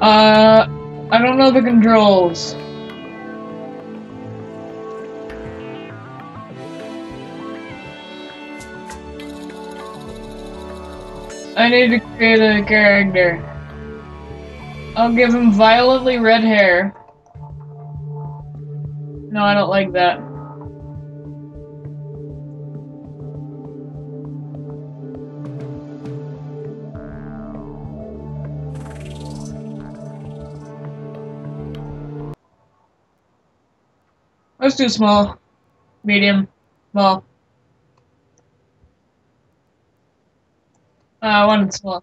Uh, I don't know the controls. I need to create a character. I'll give him violently red hair. No, I don't like that. Let's do small, medium, small. Uh, I wanted small.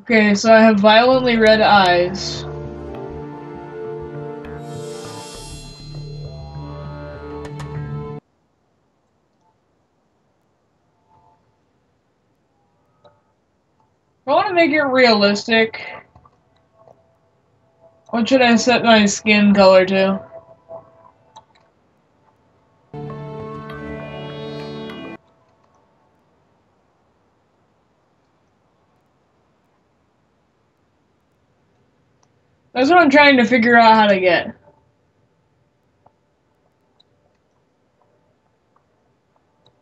Okay, so I have violently red eyes. I want to make it realistic. What should I set my skin color to? That's what I'm trying to figure out how to get.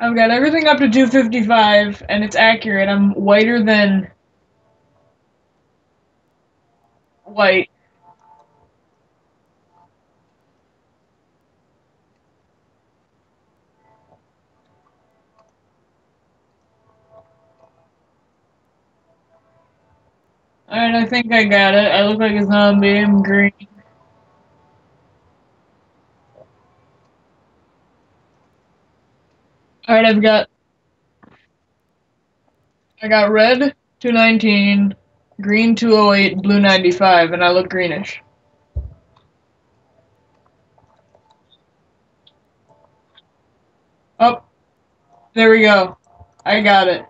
I've got everything up to 255, and it's accurate. I'm whiter than white. Alright, I think I got it. I look like a zombie. I'm green. Alright, I've got... I got red 219, green 208, blue 95, and I look greenish. Oh, there we go. I got it.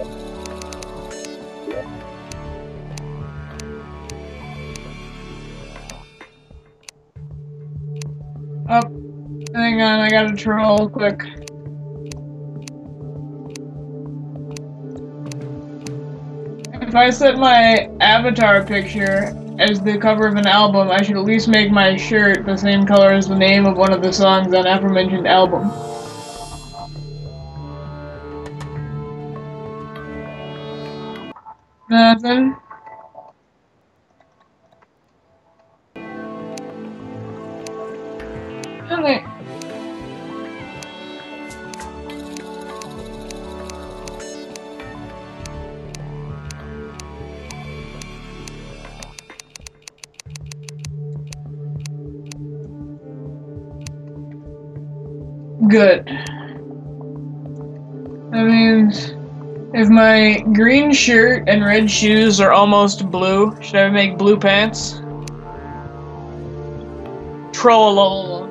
Up. Gotta troll quick. If I set my avatar picture as the cover of an album, I should at least make my shirt the same color as the name of one of the songs on aforementioned album. Nothing. Good. That means if my green shirt and red shoes are almost blue, should I make blue pants? Troll.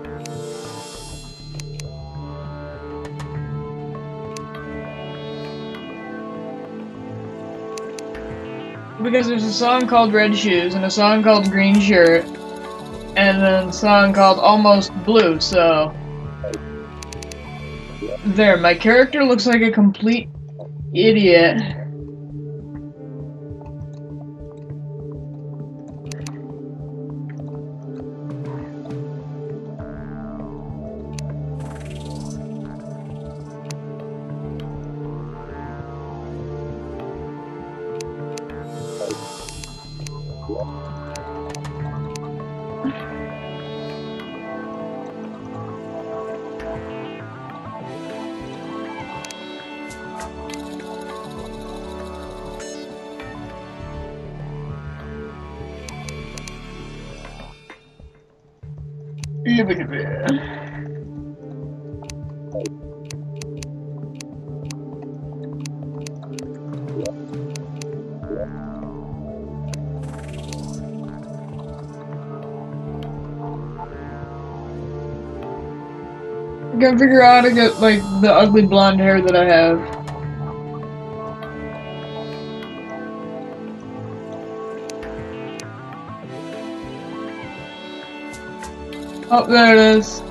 Because there's a song called Red Shoes and a song called Green Shirt and then a song called Almost Blue, so there, my character looks like a complete idiot. I gotta figure out how to get like the ugly blonde hair that I have. Oh, there it is.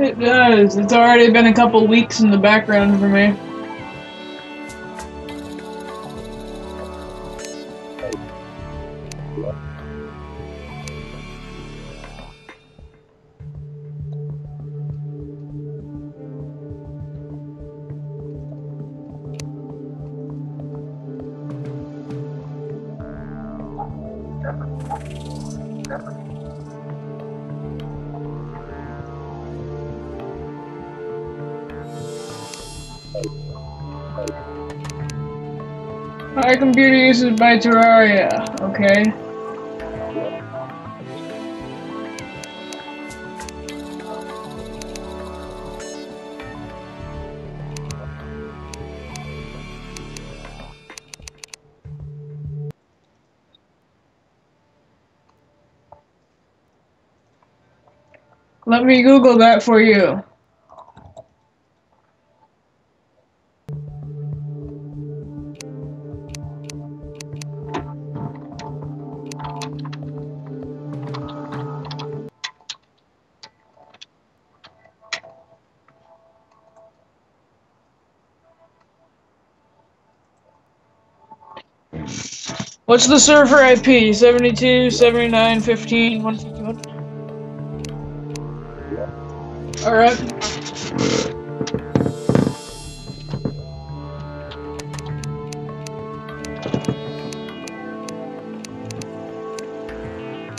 It does. It's already been a couple weeks in the background for me. High computer usage by Terraria. Okay. Let me Google that for you. What's the server IP? 72, 79, 15, 151? Alright.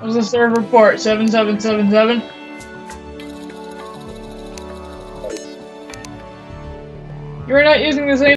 What's the server port? 7777? You're not using the same